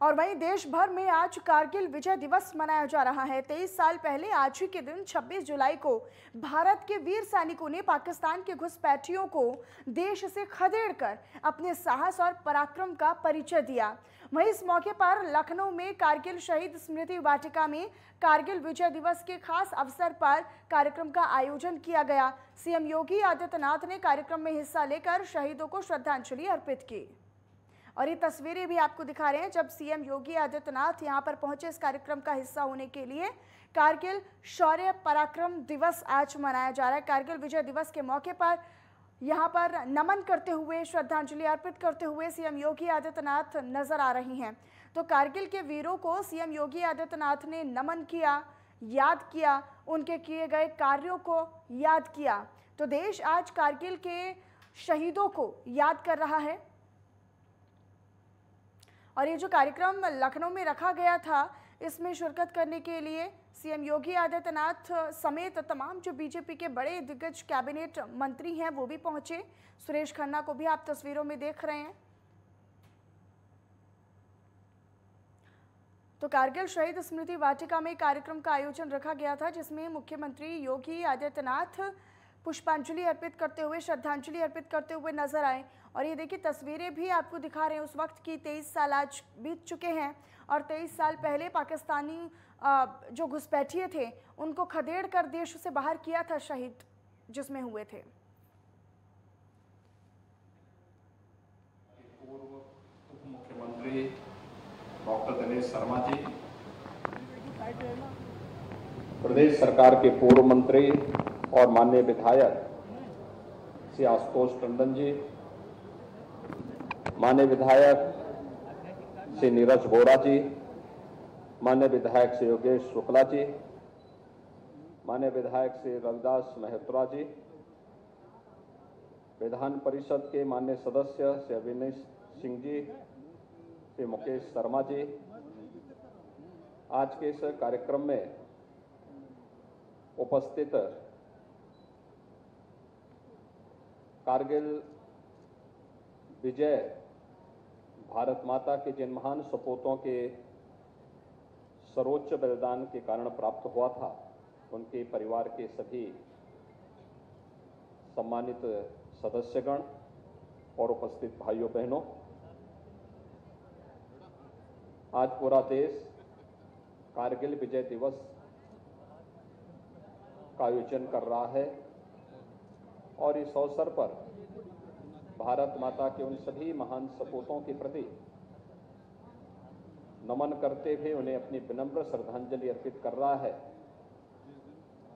और वहीं देश भर में आज कारगिल विजय दिवस मनाया जा रहा है। तेईस साल पहले आज ही के दिन 26 जुलाई को भारत के वीर सैनिकों ने पाकिस्तान के घुसपैठियों को देश से खदेड़ कर अपने साहस और पराक्रम का परिचय दिया। वहीं इस मौके पर लखनऊ में कारगिल शहीद स्मृति वाटिका में कारगिल विजय दिवस के खास अवसर पर कार्यक्रम का आयोजन किया गया। सीएम योगी आदित्यनाथ ने कार्यक्रम में हिस्सा लेकर शहीदों को श्रद्धांजलि अर्पित की। और ये तस्वीरें भी आपको दिखा रहे हैं जब सीएम योगी आदित्यनाथ यहाँ पर पहुँचे इस कार्यक्रम का हिस्सा होने के लिए। कारगिल शौर्य पराक्रम दिवस आज मनाया जा रहा है। कारगिल विजय दिवस के मौके पर यहाँ पर नमन करते हुए, श्रद्धांजलि अर्पित करते हुए सीएम योगी आदित्यनाथ नज़र आ रही हैं। तो कारगिल के वीरों को सीएम योगी आदित्यनाथ ने नमन किया, याद किया, उनके किए गए कार्यों को याद किया। तो देश आज कारगिल के शहीदों को याद कर रहा है। और ये जो कार्यक्रम लखनऊ में रखा गया था, इसमें शिरकत करने के लिए सीएम योगी आदित्यनाथ समेत तमाम जो बीजेपी के बड़े दिग्गज कैबिनेट मंत्री हैं, वो भी पहुँचे। सुरेश खन्ना को भी आप तस्वीरों में देख रहे हैं। तो कारगिल शहीद स्मृति वाटिका में कार्यक्रम का आयोजन रखा गया था, जिसमें मुख्यमंत्री योगी आदित्यनाथ पुष्पांजलि अर्पित करते हुए, श्रद्धांजलि अर्पित करते हुए नज़र आए। और ये देखिए तस्वीरें भी आपको दिखा रहे हैं। उस वक्त की तेईस साल आज बीत चुके हैं और तेईस साल पहले पाकिस्तानी जो घुसपैठिए थे उनको खदेड़ कर देश से बाहर किया था शहीद जिसमें हुए थे। पूर्व मुख्यमंत्री डॉक्टर दिनेश शर्मा जी। प्रदेश सरकार के पूर्व मंत्री और माननीय विधायक श्री आशुतोष टंडन जी मान्य विधायक श्री नीरज वोरा जी मान्य विधायक श्री योगेश शुक्ला जी मान्य विधायक श्री रविदास मेहत्रा जी, विधान परिषद के मान्य सदस्य श्री अविनेश सिंह जी, श्री मुकेश शर्मा जी, आज के इस कार्यक्रम में उपस्थित कारगिल विजय भारत माता के जिन महान सपूतों के सर्वोच्च बलिदान के कारण प्राप्त हुआ था, उनके परिवार के सभी सम्मानित सदस्यगण और उपस्थित भाइयों बहनों आज पूरा देश कारगिल विजय दिवस का आयोजन कर रहा है और इस अवसर पर भारत माता के उन सभी महान सपूतों के प्रति नमन करते हुए उन्हें अपनी विनम्र श्रद्धांजलि अर्पित कर रहा है,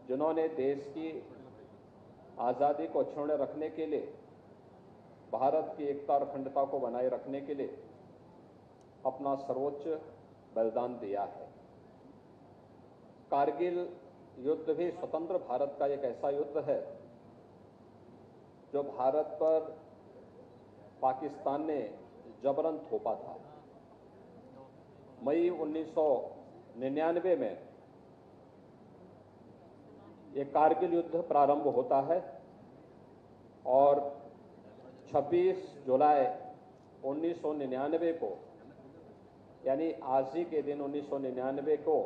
जिन्होंने देश की आज़ादी को अक्षुण्ण रखने के लिए, भारत की एकता और अखंडता को बनाए रखने के लिए अपना सर्वोच्च बलिदान दिया है। कारगिल युद्ध भी स्वतंत्र भारत का एक ऐसा युद्ध है, जो भारत पर पाकिस्तान ने जबरन थोपा था। मई 1999 में ये कारगिल युद्ध प्रारंभ होता है और 26 जुलाई 1999 को, यानी आज ही के दिन 1999 को,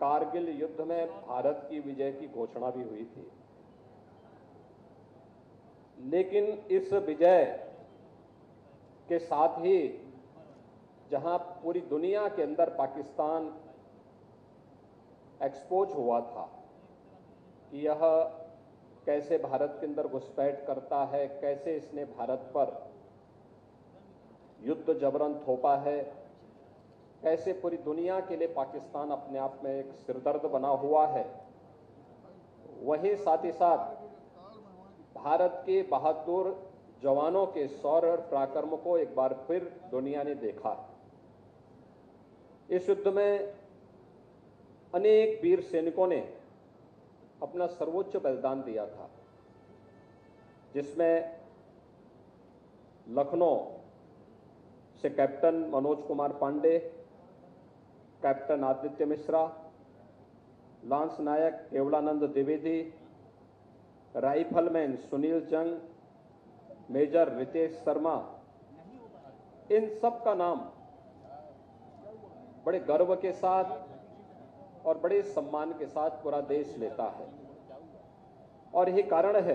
कारगिल युद्ध में भारत की विजय की घोषणा भी हुई थी। लेकिन इस विजय के साथ ही जहाँ पूरी दुनिया के अंदर पाकिस्तान एक्सपोज हुआ था कि यह कैसे भारत के अंदर घुसपैठ करता है, कैसे इसने भारत पर युद्ध जबरन थोपा है, कैसे पूरी दुनिया के लिए पाकिस्तान अपने आप में एक सिरदर्द बना हुआ है, वही साथ ही साथ भारत के बहादुर जवानों के सौर पराक्रम को एक बार फिर दुनिया ने देखा। इस युद्ध में अनेक वीर सैनिकों ने अपना सर्वोच्च बलिदान दिया था, जिसमें लखनऊ से captain Manoj Kumar Pande, captain Aditya Mishra, lance Naik Kewalanand Dwivedi rifleman Sunil Jang, major Ritesh Sharma, इन सब का नाम बड़े गर्व के साथ और बड़े सम्मान के साथ पूरा देश लेता है। और यही कारण है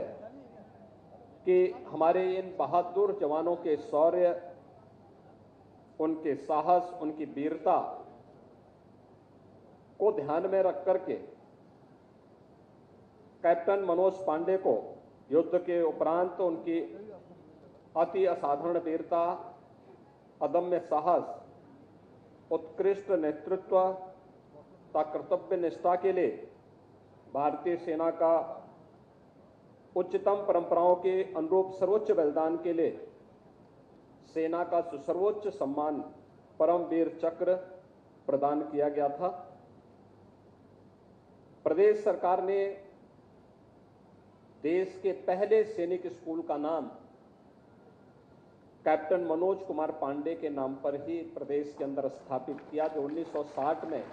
कि हमारे इन बहादुर जवानों के शौर्य, उनके साहस, उनकी वीरता को ध्यान में रख करके कैप्टन मनोज पांडे को युद्ध के उपरांत उनकी अति असाधारण वीरता, अदम्य साहस, उत्कृष्ट नेतृत्व तथा कर्तव्य निष्ठा के लिए भारतीय सेना का उच्चतम परंपराओं के अनुरूप सर्वोच्च बलिदान के लिए सेना का सर्वोच्च सम्मान परमवीर चक्र प्रदान किया गया था। प्रदेश सरकार ने देश के पहले सैनिक स्कूल का नाम कैप्टन मनोज कुमार पांडे के नाम पर ही प्रदेश के अंदर स्थापित किया, जो 1960 में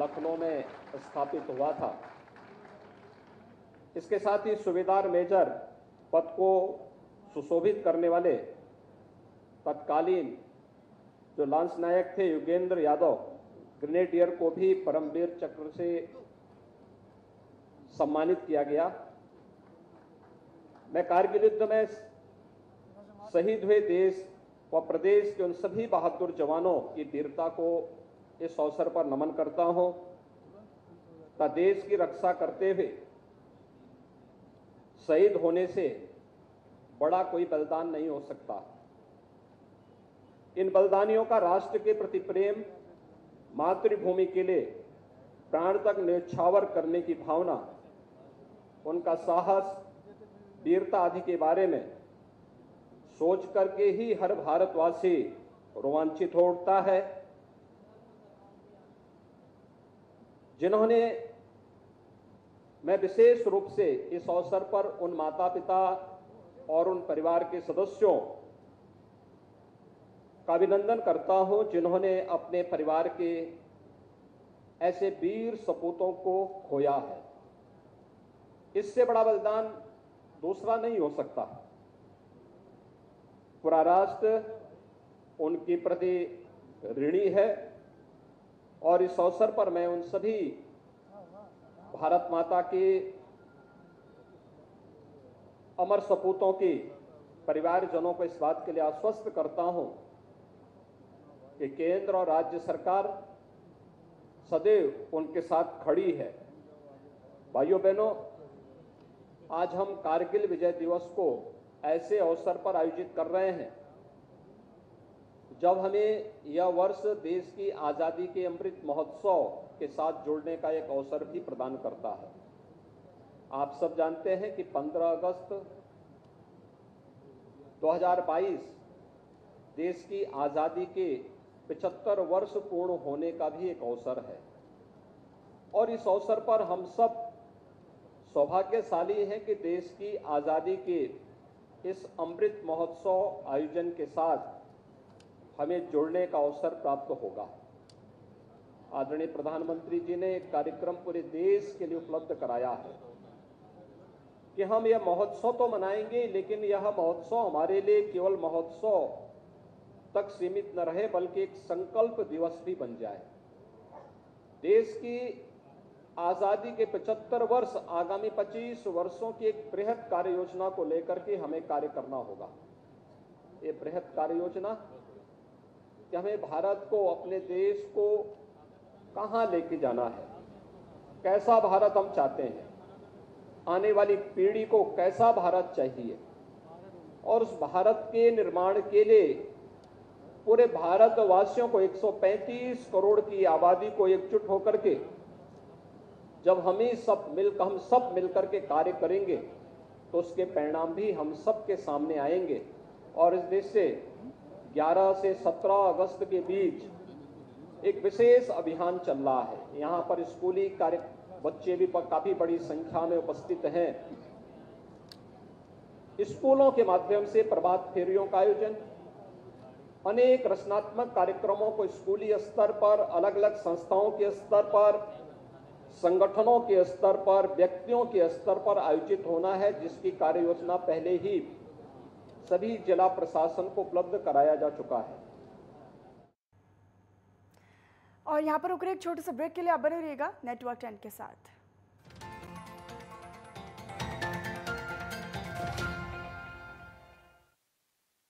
लखनऊ में स्थापित हुआ था। इसके साथ ही सुबेदार मेजर पद को सुशोभित करने वाले तत्कालीन जो लांस नायक थे, युगेंद्र यादव, ग्रेनेडियर को भी परमवीर चक्र से सम्मानित किया गया। मैं कारगिल युद्ध में शहीद हुए देश व प्रदेश के उन सभी बहादुर जवानों की वीरता को इस अवसर पर नमन करता हूँ। तथा देश की रक्षा करते हुए शहीद होने से बड़ा कोई बलिदान नहीं हो सकता। इन बलिदानियों का राष्ट्र के प्रति प्रेम, मातृभूमि के लिए प्राण तक न्यौछावर करने की भावना, उनका साहस वीरता आदि के बारे में सोच करके ही हर भारतवासी रोमांचित हो उठता है। जिन्होंने मैं विशेष रूप से इस अवसर पर उन माता पिता और उन परिवार के सदस्यों का अभिनंदन करता हूँ, जिन्होंने अपने परिवार के ऐसे वीर सपूतों को खोया है। इससे बड़ा बलिदान दूसरा नहीं हो सकता। पूरा राष्ट्र उनके प्रति ऋणी है और इस अवसर पर मैं उन सभी भारत माता के अमर सपूतों के परिवारजनों को इस बात के लिए आश्वस्त करता हूँ कि केंद्र और राज्य सरकार सदैव उनके साथ खड़ी है। भाइयों बहनों आज हम कारगिल विजय दिवस को ऐसे अवसर पर आयोजित कर रहे हैं, जब हमें यह वर्ष देश की आज़ादी के अमृत महोत्सव के साथ जुड़ने का एक अवसर भी प्रदान करता है। आप सब जानते हैं कि 15 अगस्त 2022 देश की आज़ादी के 75 वर्ष पूर्ण होने का भी एक अवसर है। और इस अवसर पर हम सब सौभाग्यशाली हैं कि देश की आज़ादी के इस अमृत महोत्सव आयोजन के साथ हमें जुड़ने का अवसर प्राप्त होगा। आदरणीय प्रधानमंत्री जी ने एक कार्यक्रम पूरे देश के लिए उपलब्ध कराया है कि हम यह महोत्सव तो मनाएँगे, लेकिन यह महोत्सव हमारे लिए केवल महोत्सव तक सीमित न रहे, बल्कि एक संकल्प दिवस भी बन जाए। देश की आज़ादी के 75 वर्ष, आगामी 25 वर्षों की एक बृहद कार्य योजना को लेकर के हमें कार्य करना होगा। ये बृहद कार्य योजना कि हमें भारत को, अपने देश को कहाँ लेके जाना है? कैसा भारत हम चाहते हैं? आने वाली पीढ़ी को कैसा भारत चाहिए? और उस भारत के निर्माण के लिए पूरे भारतवासियों को 135 करोड़ की आबादी को एकजुट होकर के जब हम ही सब मिल, हम सब मिलकर के कार्य करेंगे तो उसके परिणाम भी हम सब के सामने आएँगे। और इस देश से 11 से 17 अगस्त के बीच एक विशेष अभियान चल रहा है। यहाँ पर स्कूली कार्य, बच्चे भी काफ़ी बड़ी संख्या में उपस्थित हैं। स्कूलों के माध्यम से प्रभात फेरियों का आयोजन, अनेक रचनात्मक कार्यक्रमों को स्कूली स्तर पर अलग अलग संस्थाओं के स्तर पर संगठनों के स्तर पर, व्यक्तियों के स्तर पर आयोजित होना है, जिसकी कार्य योजना पहले ही सभी जिला प्रशासन को उपलब्ध कराया जा चुका है। और यहाँ पर रुक रहे, एक छोटे से ब्रेक के लिए आप बने रहिएगा नेटवर्क टेन के साथ।